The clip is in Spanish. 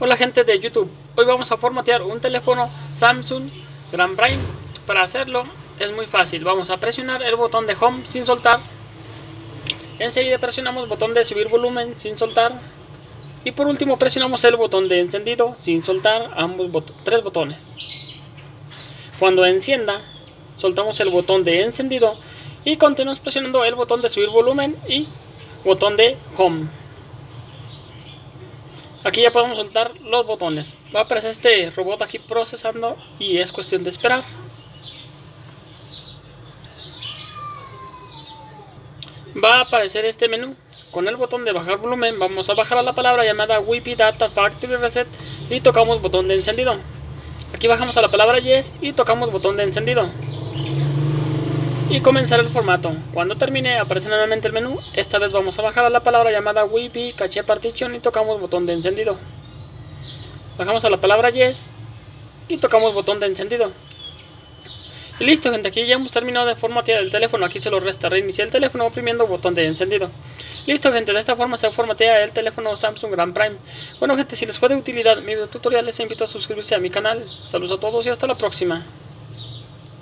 Hola gente de YouTube, hoy vamos a formatear un teléfono Samsung Grand Prime. Para hacerlo es muy fácil, vamos a presionar el botón de Home sin soltar. Enseguida presionamos el botón de subir volumen sin soltar. Y por último presionamos el botón de encendido sin soltar ambos tres botones. Cuando encienda, soltamos el botón de encendido y continuamos presionando el botón de subir volumen y botón de Home. Aquí ya podemos soltar los botones. Va a aparecer este robot aquí procesando y es cuestión de esperar. Va a aparecer este menú. Con el botón de bajar volumen vamos a bajar a la palabra llamada Wipi Data Factory Reset y tocamos botón de encendido. Aquí bajamos a la palabra Yes y tocamos botón de encendido y comenzar el formato. Cuando termine aparece nuevamente el menú. Esta vez vamos a bajar a la palabra llamada WIPI Caché Partition y tocamos botón de encendido. Bajamos a la palabra Yes y tocamos botón de encendido. Y listo gente, aquí ya hemos terminado de formatear el teléfono, aquí solo resta reiniciar el teléfono oprimiendo botón de encendido. Listo gente, de esta forma se formatea el teléfono Samsung Grand Prime. Bueno gente, si les fue de utilidad mi video tutorial les invito a suscribirse a mi canal. Saludos a todos y hasta la próxima.